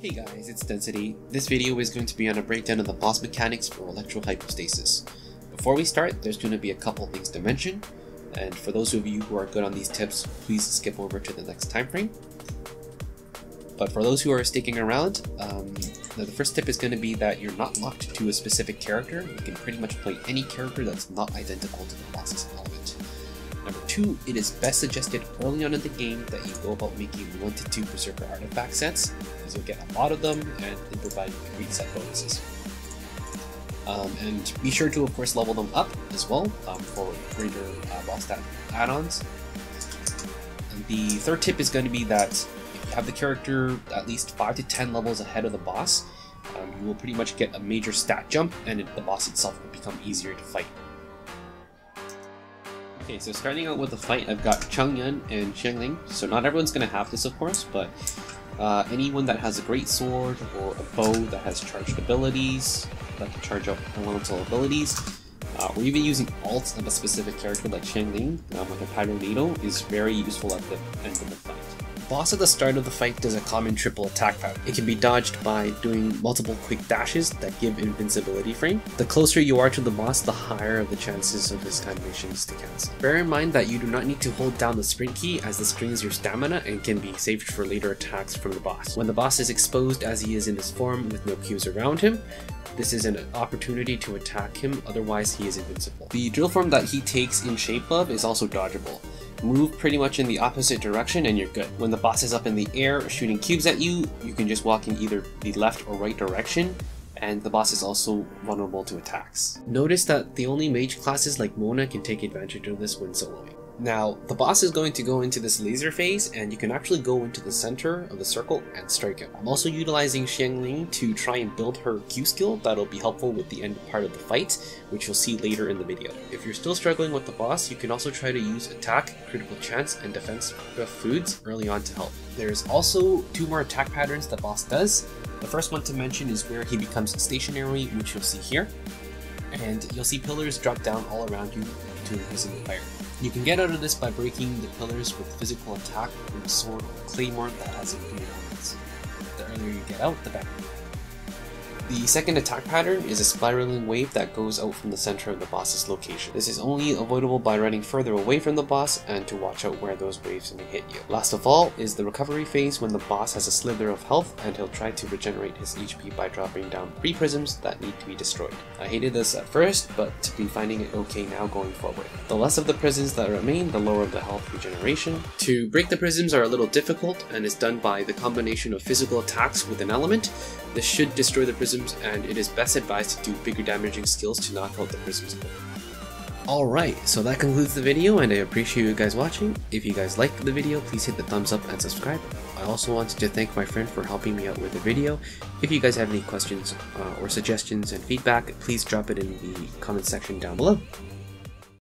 Hey guys, it's Density. This video is going to be on a breakdown of the boss mechanics for Electro Hypostasis. Before we start, there's going to be a couple things to mention, and for those of you who are good on these tips, please skip over to the next time frame. But for those who are sticking around, um, the first tip is going to be that you're not locked to a specific character. You can pretty much play any character that's not identical to the boss's element. Number two, it is best suggested early on in the game that you go about making 1 to 2 Berserker artifact sets, because you'll get a lot of them and they provide great set bonuses. Um, and be sure to, of course, level them up as well um, for greater uh, boss stat add-ons. The third tip is going to be that if you have the character at least 5 to 10 levels ahead of the boss, um, you will pretty much get a major stat jump and it, the boss itself will become easier to fight. Okay, so starting out with the fight, I've got Chongyun and Xiangling. So not everyone's going to have this, of course, but uh, anyone that has a great sword or a bow that has charged abilities, that can charge up elemental abilities, uh, or even using alts of a specific character like Xiangling, um, like a Pyronado, is very useful at the end of the fight boss at the start of the fight does a common triple attack pattern. It can be dodged by doing multiple quick dashes that give invincibility frame. The closer you are to the boss, the higher the chances of his animations to cancel. Bear in mind that you do not need to hold down the sprint key as this drains your stamina and can be saved for later attacks from the boss. When the boss is exposed as he is in this form with no cues around him, this is an opportunity to attack him, otherwise he is invincible. The drill form that he takes in Shape of is also dodgeable move pretty much in the opposite direction and you're good. When the boss is up in the air shooting cubes at you, you can just walk in either the left or right direction and the boss is also vulnerable to attacks. Notice that the only mage classes like Mona can take advantage of this when soloing. Now, the boss is going to go into this laser phase, and you can actually go into the center of the circle and strike him. I'm also utilizing Xiangling to try and build her Q skill that'll be helpful with the end part of the fight, which you'll see later in the video. If you're still struggling with the boss, you can also try to use attack, critical chance, and defense foods early on to help. There's also two more attack patterns the boss does. The first one to mention is where he becomes stationary, which you'll see here. And you'll see pillars drop down all around you to the fire. You can get out of this by breaking the pillars with physical attack from a sword or a claymore that has improved elements. The earlier you get out, the better. The second attack pattern is a spiraling wave that goes out from the center of the boss's location. This is only avoidable by running further away from the boss and to watch out where those waves may hit you. Last of all is the recovery phase when the boss has a slither of health and he'll try to regenerate his HP by dropping down 3 prisms that need to be destroyed. I hated this at first, but to be finding it okay now going forward. The less of the prisms that remain, the lower the health regeneration. To break the prisms are a little difficult and is done by the combination of physical attacks with an element, this should destroy the prisms, and it is best advised to do bigger damaging skills to knock out the prisms Alright, so that concludes the video and I appreciate you guys watching. If you guys liked the video, please hit the thumbs up and subscribe. I also wanted to thank my friend for helping me out with the video. If you guys have any questions uh, or suggestions and feedback, please drop it in the comment section down below.